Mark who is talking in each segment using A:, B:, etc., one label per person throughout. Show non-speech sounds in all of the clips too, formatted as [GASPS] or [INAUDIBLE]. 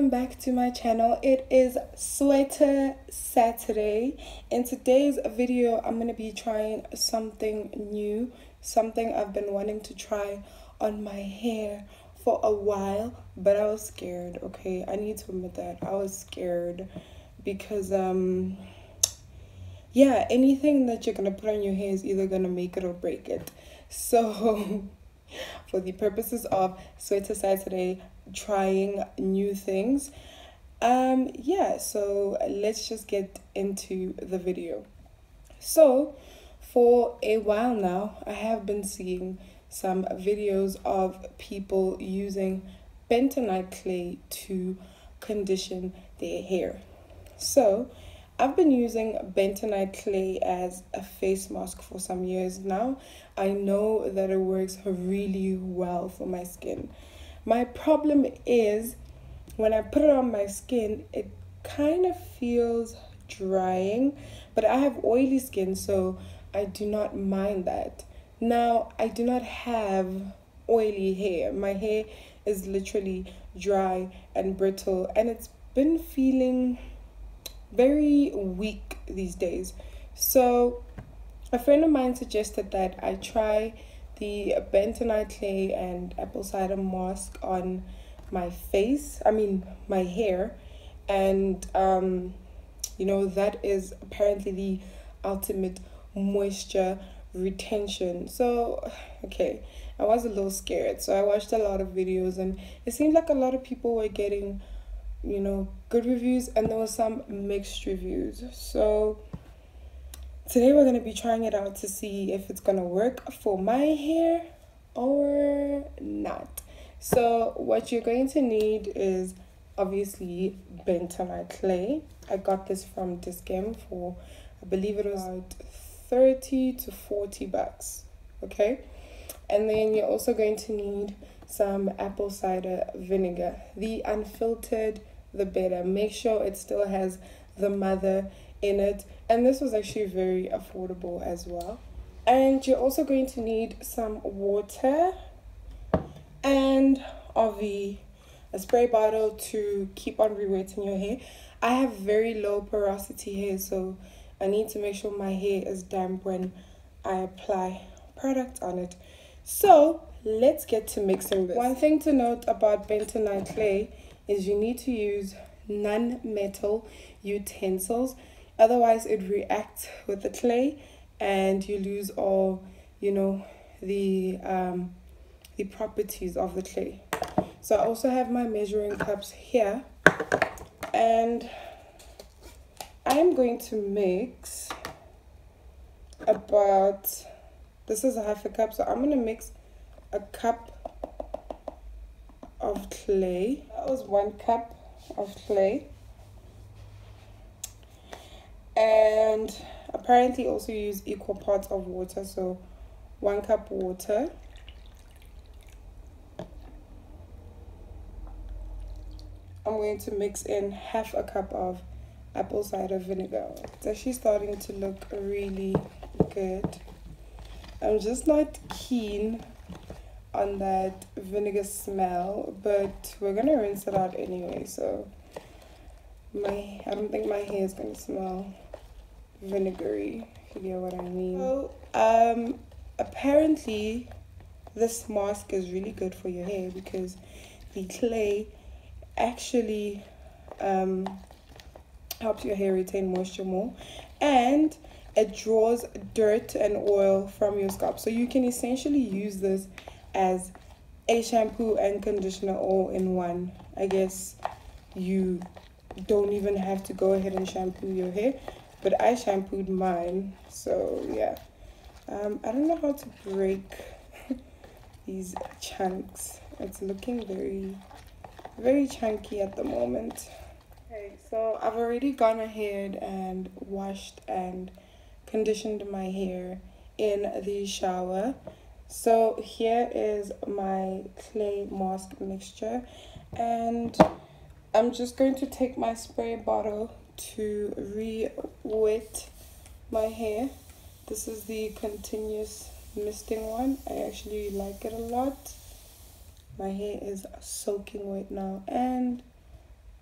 A: Welcome back to my channel. It is Sweater Saturday. In today's video, I'm going to be trying something new, something I've been wanting to try on my hair for a while, but I was scared, okay? I need to admit that. I was scared because um yeah, anything that you're to put on your hair is either to make it or break it. So [LAUGHS] for the purposes of Sweater Saturday, trying new things. Um, yeah, so let's just get into the video. So, for a while now, I have been seeing some videos of people using bentonite clay to condition their hair. So, I've been using bentonite clay as a face mask for some years now. I know that it works really well for my skin. My problem is when I put it on my skin, it kind of feels drying, but I have oily skin, so I do not mind that. Now, I do not have oily hair. My hair is literally dry and brittle, and it's been feeling very weak these days. So, a friend of mine suggested that I try the bentonite clay and apple cider mask on my face, I mean, my hair, and um, you know, that is apparently the ultimate moisture retention. So, okay, I was a little scared. So, I watched a lot of videos, and it seemed like a lot of people were getting, you know, good reviews, and there were some mixed reviews. So, Today we're going to be trying it out to see if it's going to work for my hair or not. So what you're going to need is obviously bentonite clay. I got this from Dis-Chem for I believe it was about 30 to 40 bucks. Okay? And then you're also going to need some apple cider vinegar. The unfiltered the better. Make sure it still has the mother in it. And this was actually very affordable as well. And you're also going to need some water and obvi a spray bottle to keep on re-wetting your hair. I have very low porosity hair so i need to make sure my hair is damp when i apply product on it. So let's get to mixing this. One thing to note about bentonite clay is you need to use non-metal utensils otherwise it reacts with the clay and you lose all you know the um the properties of the clay. So i also have my measuring cups here and i'm going to mix about this is a half a cup so i'm going to mix a cup of clay. That was one cup of clay and apparently also use equal parts of water so one cup water. I'm going to mix in half a cup of apple cider vinegar. It's actually starting to look really good. I'm just not keen on that vinegar smell but we're gonna rinse it out anyway so my I don't think my hair is gonna smell vinegary, if you get what I mean. So, um, apparently, this mask is really good for your hair because the clay actually um, helps your hair retain moisture more and it draws dirt and oil from your scalp. So you can essentially use this as a shampoo and conditioner all in one. I guess you don't even have to go ahead and shampoo your hair but I shampooed mine so yeah. Um, I don't know how to break [LAUGHS] these chunks. It's looking very very chunky at the moment. Okay so I've already gone ahead and washed and conditioned my hair in the shower. So here is my clay mask mixture. And I'm just going to take my spray bottle to re-wet my hair. This is the continuous misting one. I actually like it a lot. my hair is soaking wet now and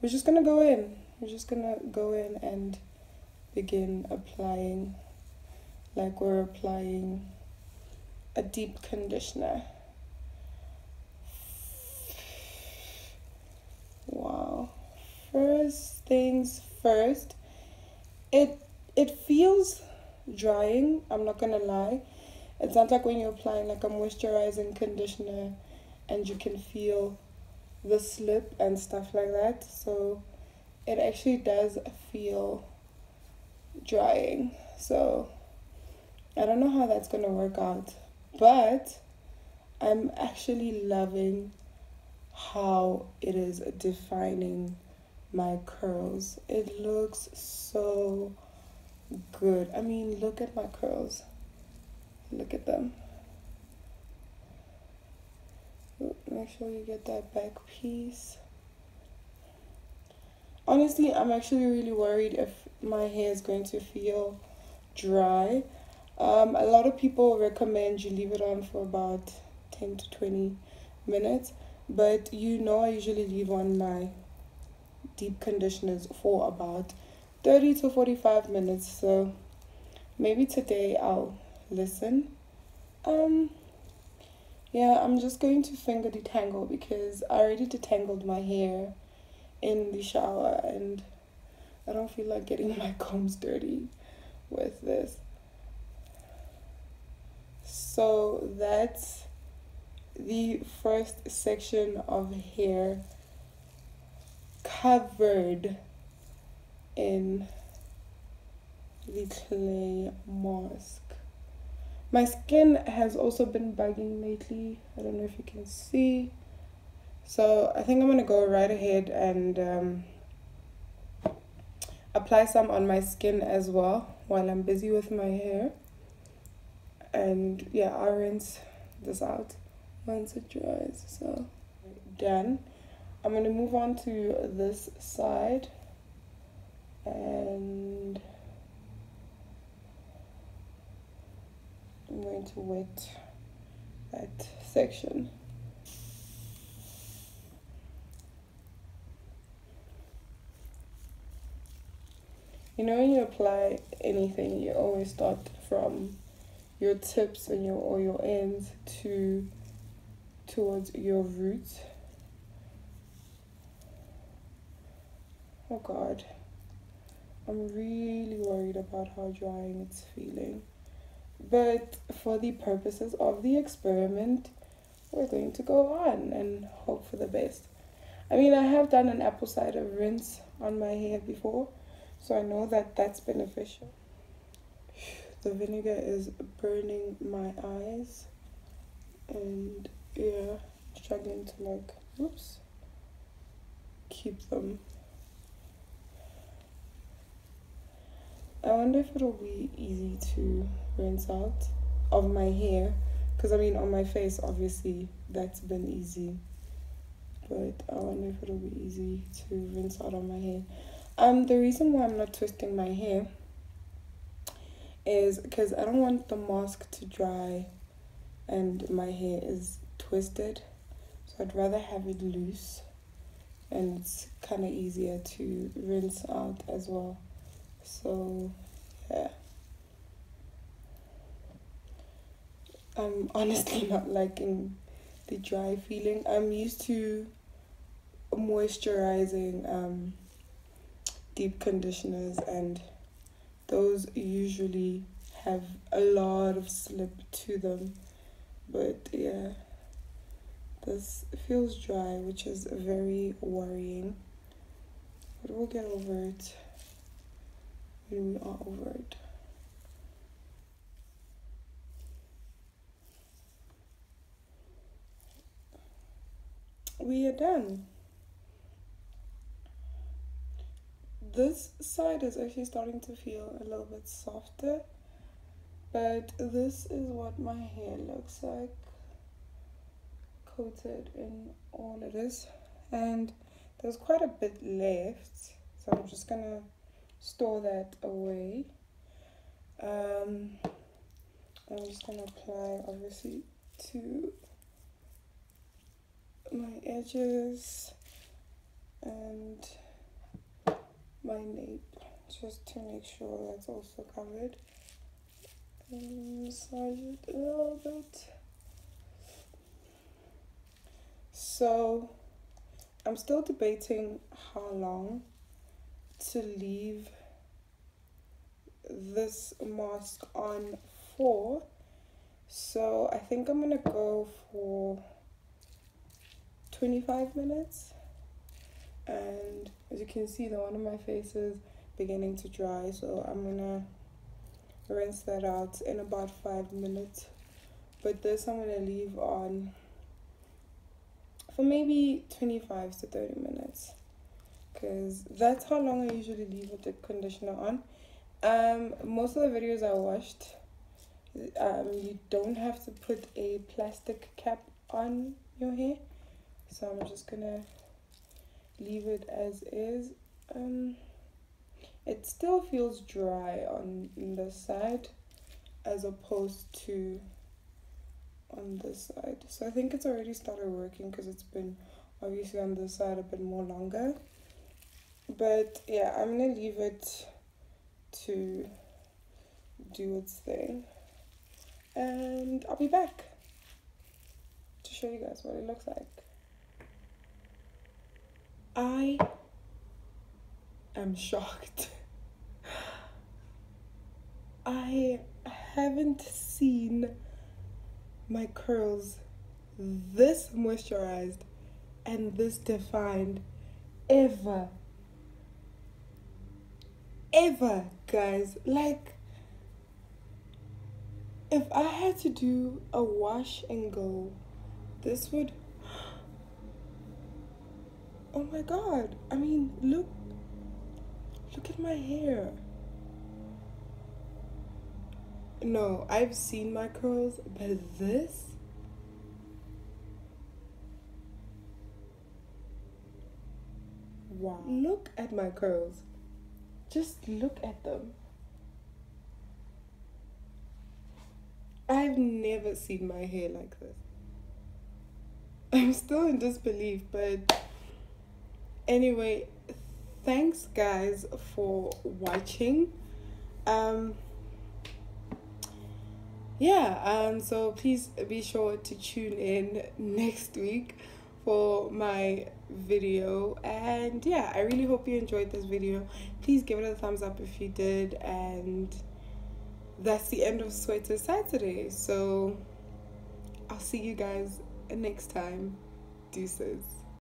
A: we're just gonna go in we're just gonna go in and begin applying like we're applying a deep conditioner wow first things first it it feels drying i'm not gonna lie it's not like when you're applying like a moisturizing conditioner and you can feel the slip and stuff like that. So it actually does feel drying. So I don't know how that's going to work out. But I'm actually loving how it is defining my curls. It looks so good. I mean, look at my curls. Look at them. Make sure you get that back piece. Honestly, I'm actually really worried if my hair is going to feel dry. Um, a lot of people recommend you leave it on for about 10 to 20 minutes. But you know I usually leave on my deep conditioners for about 30 to 45 minutes. So maybe today I'll listen. Um, yeah, I'm just going to finger detangle because I already detangled my hair in the shower and I don't feel like getting [LAUGHS] my combs dirty with this. So that's the first section of hair covered in the clay mask. My skin has also been bugging lately. I don't know if you can see. So I think I'm going to go right ahead and um, apply some on my skin as well while I'm busy with my hair. And yeah, I'll rinse this out once it dries. So done. I'm going to move on to this side and I'm going to wet that section. You know when you apply anything, you always start from your tips and your or your ends to towards your roots. Oh god. I'm really worried about how drying it's feeling. But for the purposes of the experiment, we're going to go on and hope for the best. I mean, I have done an apple cider rinse on my hair before, so I know that that's beneficial. [SIGHS] The vinegar is burning my eyes, and yeah, struggling to like, oops, keep them I wonder if it'll be easy to rinse out of my hair. Because I mean on my face obviously that's been easy. But I wonder if it'll be easy to rinse out on my hair. Um the reason why I'm not twisting my hair is because I don't want the mask to dry and my hair is twisted. So I'd rather have it loose and it's kind of easier to rinse out as well so, yeah. I'm honestly [LAUGHS] not liking the dry feeling. I'm used to moisturizing um, deep conditioners, and those usually have a lot of slip to them. But yeah, this feels dry, which is very worrying. But we'll get over it we are over it. We are done. This side is actually starting to feel a little bit softer, but this is what my hair looks like coated in all of this and there's quite a bit left so I'm just gonna store that away. Um, I'm just gonna apply obviously to my edges and my nape just to make sure that's also covered and massage it a little bit so I'm still debating how long to leave this mask on for. So I think I'm gonna go for 25 minutes. And as you can see the one of my face is beginning to dry. So I'm gonna rinse that out in about five minutes. But this I'm gonna leave on for maybe 25 to 30 minutes because that's how long I usually leave with the conditioner on. Um most of the videos I watched um you don't have to put a plastic cap on your hair. So I'm just gonna leave it as is. Um it still feels dry on this side as opposed to on this side. So I think it's already started working because it's been obviously on this side a bit more longer but yeah I'm gonna leave it to do its thing and I'll be back to show you guys what it looks like I am shocked. [LAUGHS] I haven't seen my curls this moisturized and this defined ever. Ever, guys. Like, if I had to do a wash and go, this would [GASPS] Oh my god. I mean, look. Look at my hair. No, I've seen my curls, but this. Wow. Look at my curls. Just look at them. I've never seen my hair like this. I'm still in disbelief, but anyway thanks guys for watching um yeah um so please be sure to tune in [LAUGHS] next week for my video. And yeah i really hope you enjoyed this video. Please give it a thumbs up if you did. And that's the end of sweater saturday. So i'll see you guys next time. Deuces